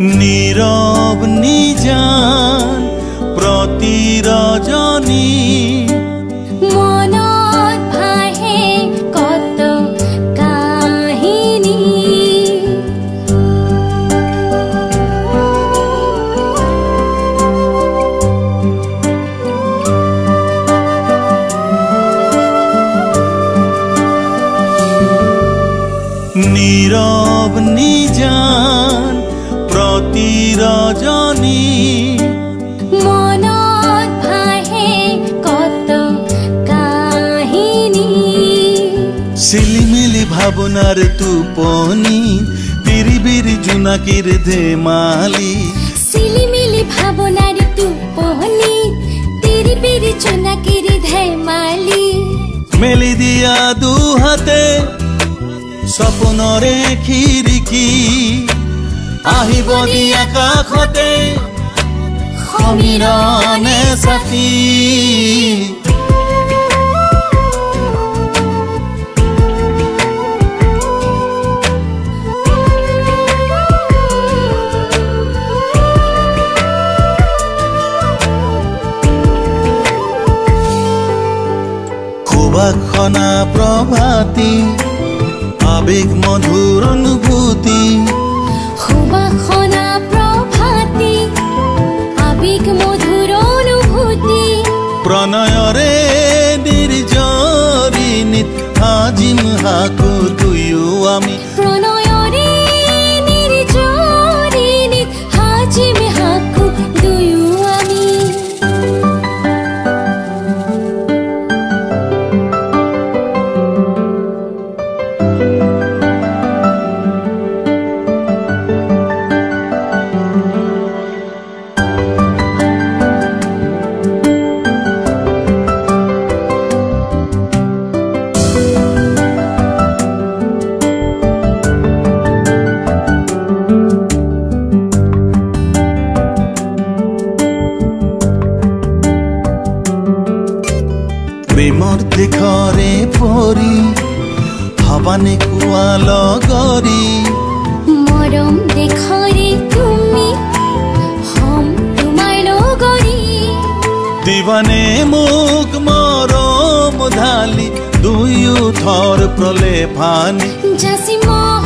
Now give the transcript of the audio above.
रव निजान प्रति रजनी जी म भा कहिनीरव निजान চিলিমিলি ভাৱনাৰ টোপনি তিৰিবিৰি জোনাকীৰ ধেমালি। সিলিমিলি ভাবনার তুপনি তিরি পিরি চুনাকিরি ধেমালি। মেলি দিয়া দু দুহাতে সপোনৰে খিৰিকী আহিব দিয়া কাষতে সমীৰণে চাকি আখনা প্ৰভাতি আবেগ মধুৰ অনুভূতি। সুবাসনা প্ৰভাতি আৱেগ মধুৰ অনুভূতি। প্ৰণয়ৰে নিৰ্জৰি নিত্যা জিম হাকু আমি। প্ৰণয় প্ৰেমৰ দিশৰে পৰি ভৱানী কোৱা লগৰী মরম দেখরে তুমি হম তোমার লগরি। দিবানে মোক মৰম ঢালি দুয়ো থৰ প্ৰলে ফানি যাসি মহ